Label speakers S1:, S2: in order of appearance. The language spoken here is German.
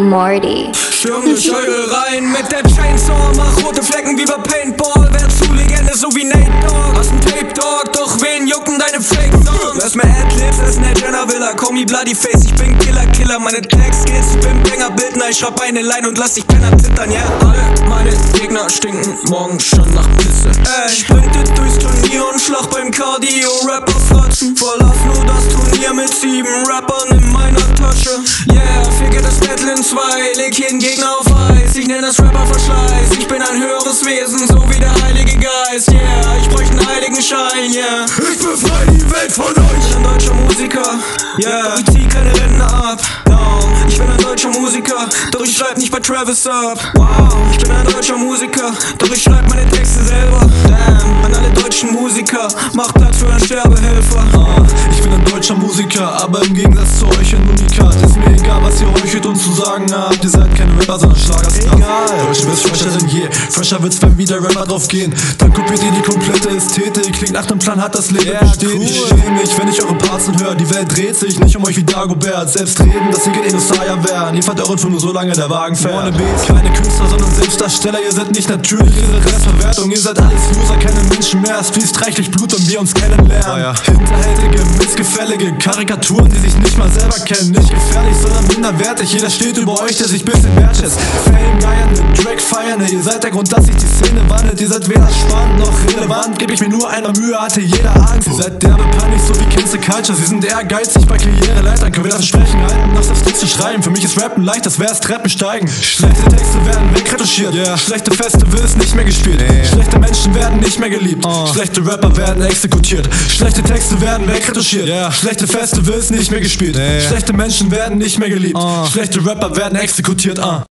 S1: Morty.
S2: Stürme Scheurereien mit der Chainsaw, mach rote Flecken wie bei Paintball. Wer zu Legende, so wie Nate Dogg. Hast ein Tape Dog, doch wen jucken deine Fake Songs? Lass mir Adlibs, ist ne Jenner Villa. Call me Bloody Face, ich bin Killer, Killer. Meine Tags Skills, ich bin Banger, Bildner. Ich schreib eine Line und lass dich Penner zittern, ja. Yeah. Alle meine Gegner stinken morgen schon nach Pisse. Ey, sprinte durchs Turnier und schlag beim Cardio. Rapper fratzen, voll auf nur das Turnier mit sieben Rappern in meiner Tasche. Yeah, ficke das In zwei, leg jeden Gegner auf Eis. Ich nenn das Rapper-Verschleiß. Ich bin ein höheres Wesen, so wie der Heilige Geist. Yeah, ich bräuchte einen Heiligenschein, yeah.
S3: Ich befreie die Welt von euch.
S2: Ich bin ein deutscher Musiker, yeah. Ich zieh keine Rentner ab. No, ich bin ein deutscher Musiker, doch ich schreib nicht bei Travis ab. Wow, ich bin ein deutscher Musiker, doch ich schreib meine Texte selber. Damn, an alle deutschen Musiker, mach Platz für einen Sterbehelfer.
S3: Ah, ich bin ein deutscher Musiker, aber im Gegensatz zu euch ein Unikat. Ist mir egal, sagen habt. Ihr seid keine Rapper, sondern Schlagerstars.
S2: Egal.
S3: Deutsch wird's fresher denn je. Fresher wird's, wenn wieder Rapper drauf gehen. Dann kopiert ihr die komplette Ästhetik. Klingt nach dem Plan, hat das Leben
S2: Yeah,
S3: besteht.
S2: cool.
S3: Ich schäme mich, wenn ich eure Parts höre. Die Welt dreht sich nicht um euch wie Dagobert. Selbst reden, dass ihr kein Dinosaurier wären. Ihr fahrt euren Film nur so lange der Wagen fährt. Wannabes, keine Künstler, sondern Selbstdarsteller. Ihr seid nicht natürlich, ihr seid Restverwertung. Ihr seid alles User, keine Menschen mehr. Es fließt reichlich Blut und wir uns kennenlernen.
S2: Oh ja.
S3: Hinterhältige, missgefällige Karikaturen, die sich nicht mal selber kennen. Sondern minderwertig. Jeder steht über euch, der sich bisschen wertschätzt. Fame geiern mit Drag feiern. Ihr seid der Grund, dass sich die Szene wandelt. Ihr seid weder spannend noch relevant. Geb ich mir nur einmal Mühe, hatte jeder Angst. Ihr seid derbe peinlich, so wie Cancel Culture. Sie sind ehrgeizig bei Karriereleitern. Können wir das Versprechen halten, nach das zu schreiben? Für mich ist Rappen leicht, das wär's Treppensteigen. Schlechte Texte werden wegretuschiert.
S2: Yeah.
S3: Schlechte Festivals nicht mehr gespielt.
S2: Nee.
S3: Schlechte Menschen werden nicht mehr geliebt.
S2: Oh.
S3: Schlechte Rapper werden exekutiert. Schlechte Texte werden wegretuschiert.
S2: Yeah.
S3: Schlechte Festivals nicht mehr gespielt.
S2: Nee.
S3: Schlechte Menschen werden nicht mehr geliebt.
S2: Oh.
S3: Schlechte Rapper werden exekutiert. Ah.